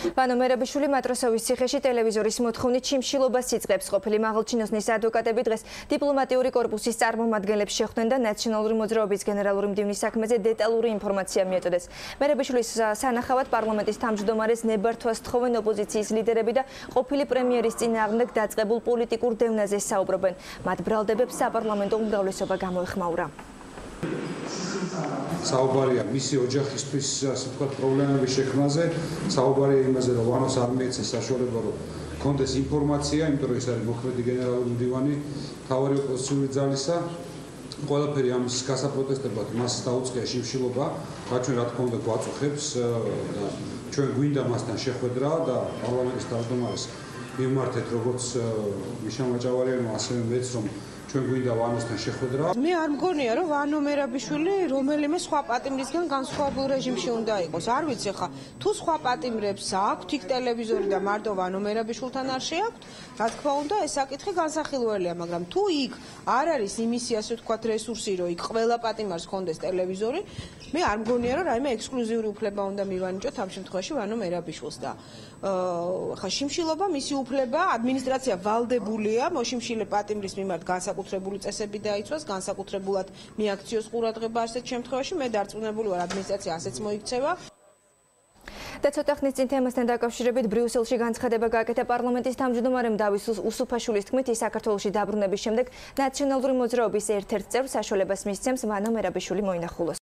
ვანო მერაბიშვილი მატროსევის ციხეში ტელევიზორის მოთხოვნით შიმშილობას იწყებს. ყოფილი მაღალჩინოსნის ადვოკატები დღეს დიპლომატიური კორპუსის წარმომადგენლებს შეხვდნენ და ნაციონალური მოძრაობის გენერალური მდივნის საქმეზე დეტალური ინფორმაცია მიეწოდეს. მერაბიშვილის სანახავად პარლამენტის თავმჯდომარეს ნებართვას თხოვენ ოპოზიციის ლიდერები და ყოფილი პრემიერის წინააღმდეგ დაწყებულ პოლიტიკურ დევნაზე საუბრობენ. მათ ბრალდებებს საპარლამენტო უმრავლესობა გამოეხმაურა. საუბარია მისი ოჯახისთვის ასე ვთქვათ პრობლემების შექმნაზე. საუბარია იმაზე რომ ვანოს არ მიეცეს საშუალება რომ კონდეს ინფორმაცია იმიტომ რომ ეს არის მოქმედი გენერალური მდივანი თავარი ოპოზიციური ძალისა. ყველაფერი ამის გასაპროტესტებად მას დაუწყია შიმშილობა. რაც ჩვენ რა თქმა უნდა გვაწუხებს და ჩვენ გვინდა მასთან შეხვედრა და პარლამენტის თავმჯდომარეს მიმართეთ როგორც მიშამაჭავარიანო ასევე მეც რომ ჩვენ გვინდა ვანოსთან შეხვედრა. მე არ მგონია რომ ვანო მერაბიშვილი რომელიმე სხვა პატიმრისგან განსხვავებულ რეჟიმში უნდა იყოს. არ ვიცი ხა თუ სხვა პატიმრებს აქვს თიქ ტელევიზორი და მარტო ვანო მერაბიშვილთან არ შეაქვთ, რა თქმა უნდა ეს საკითხი განსახილველია, მაგრამ თუ იქ არ არის იმისი ასე ვთქვათ რესურსი, რომ იქ ყველა პატიმარს კონდეს ტელევიზორი, მე არ მგონია რომ რაიმე ექსკლუზიური უფლება უნდა მივანიჭოთ ამ შემთხვევაში ვანო მერაბიშვილს და ხა შიმშილობა მისი უფლება ადმინისტრაცია ვალდებულია მოშიმშილე პატიმრის მიმართ განსაკუთრებული წესები დაიცვას განსაკუთრებულად მიაქციოს ყურადღება ასეთ შემთხვევაში. მე დარწმუნებული ვარ ადმინისტრაცია ასეც მოიქცევა. და ცოტა ხნის წინ თემასთან დაკავშირებით ბრიუსელში განცხადება გააკეთა პარლამენტის თავმჯდომარემ დავით უსუფაშვილის თქმით ის საქართველოსი დაბრუნების შემდეგ ნაციონალური მოძრაობის ერთ-ერთ წევრ საშუალებას მისცემს ვანო მერაბიშვილი მოინახულოს